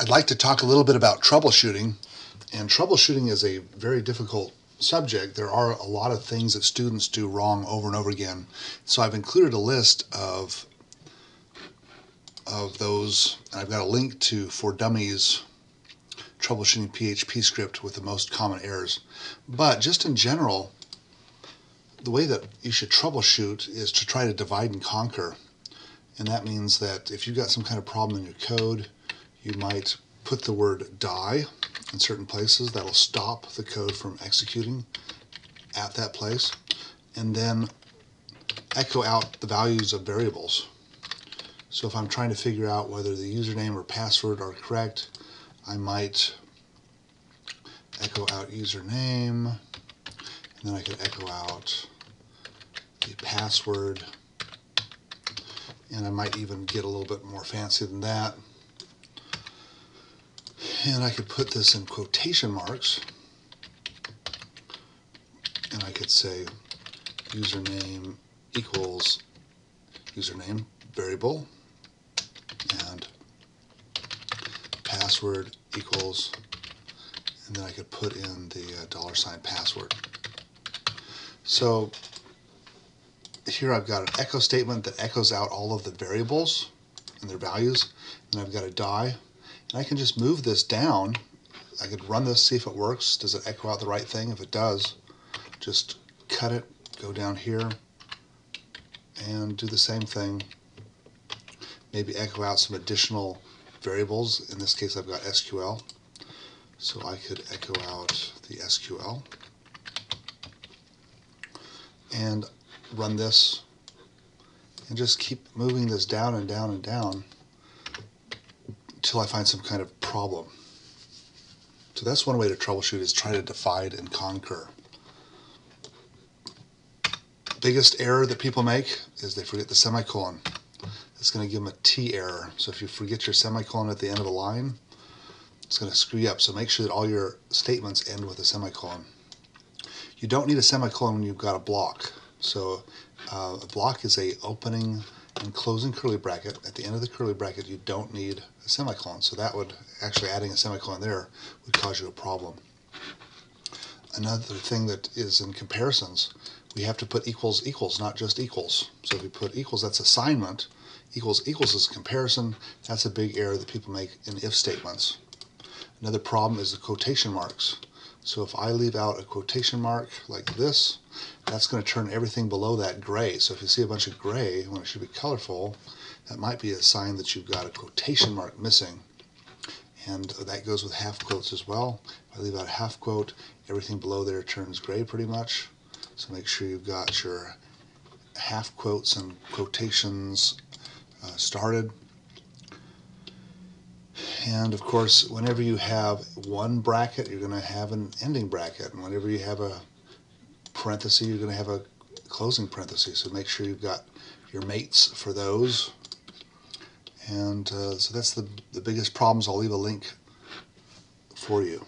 I'd like to talk a little bit about troubleshooting. And troubleshooting is a very difficult subject. There are a lot of things that students do wrong over and over again. So I've included a list of of those. I've got a link to for dummies troubleshooting PHP script with the most common errors. But just in general, the way that you should troubleshoot is to try to divide and conquer. And that means that if you've got some kind of problem in your code, you might put the word die in certain places. That'll stop the code from executing at that place. And then echo out the values of variables. So if I'm trying to figure out whether the username or password are correct, I might echo out username, and then I could echo out the password, and I might even get a little bit more fancy than that. And I could put this in quotation marks, and I could say username equals username variable. And password equals and then I could put in the uh, dollar sign password. So here I've got an echo statement that echoes out all of the variables and their values. And I've got a die I can just move this down. I could run this see if it works. Does it echo out the right thing? If it does just cut it go down here and do the same thing. Maybe echo out some additional variables. In this case I've got SQL so I could echo out the SQL and run this. And just keep moving this down and down and down until I find some kind of problem. So that's one way to troubleshoot is try to divide and conquer. Biggest error that people make is they forget the semicolon. It's going to give them a T error. So if you forget your semicolon at the end of a line, it's going to screw you up. So make sure that all your statements end with a semicolon. You don't need a semicolon when you've got a block. So uh, a block is a opening and closing curly bracket. At the end of the curly bracket, you don't need a semicolon. So that would, actually adding a semicolon there would cause you a problem. Another thing that is in comparisons, we have to put equals equals, not just equals. So if we put equals, that's assignment. Equals equals is comparison. That's a big error that people make in if statements. Another problem is the quotation marks. So if I leave out a quotation mark like this, that's going to turn everything below that gray. So if you see a bunch of gray when it should be colorful, that might be a sign that you've got a quotation mark missing. And that goes with half quotes as well. If I leave out a half quote, everything below there turns gray pretty much. So make sure you've got your half quotes and quotations uh, started. And of course, whenever you have one bracket, you're going to have an ending bracket. And whenever you have a parenthesis, you're going to have a closing parenthesis. So make sure you've got your mates for those. And uh, so that's the, the biggest problems. I'll leave a link for you.